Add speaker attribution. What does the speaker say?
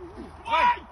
Speaker 1: 喂